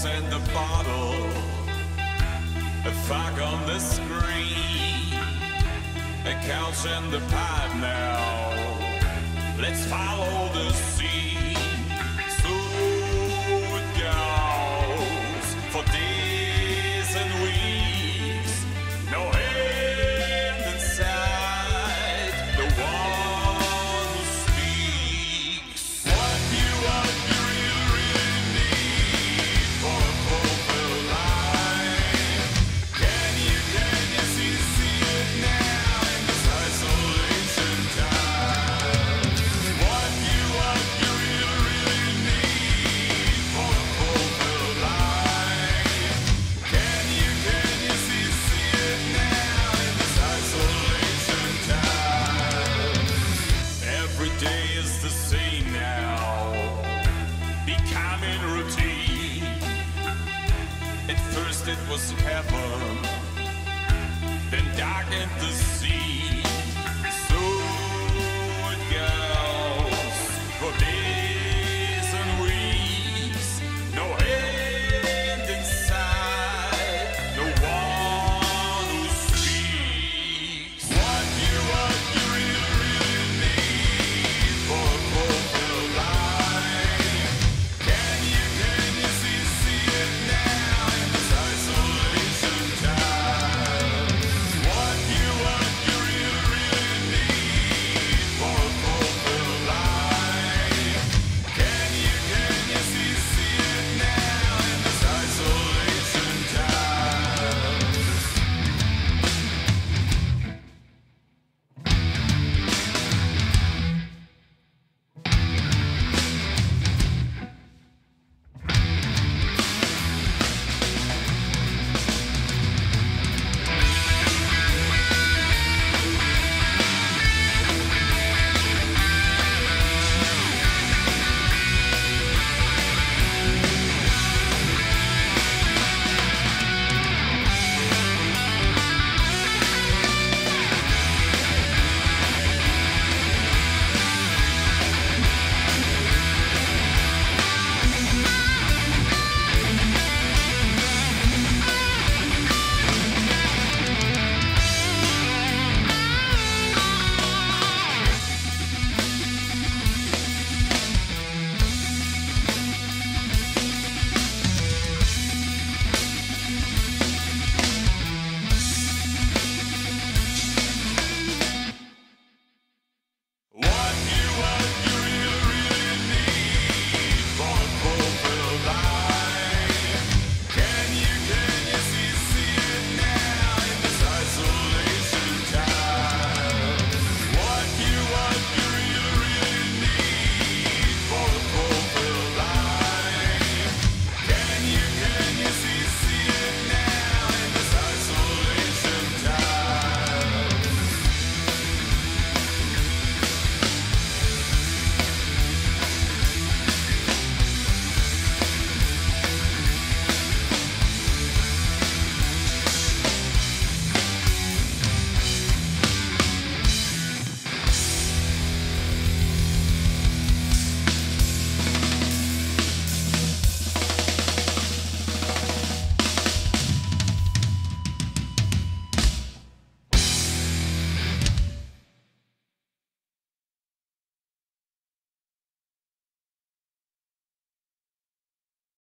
What's in the bottle? A fuck on the screen. A couch in the pipe now. Let's follow the scene. Every day is the same now, becoming routine. At first it was heaven, then darkened the sea.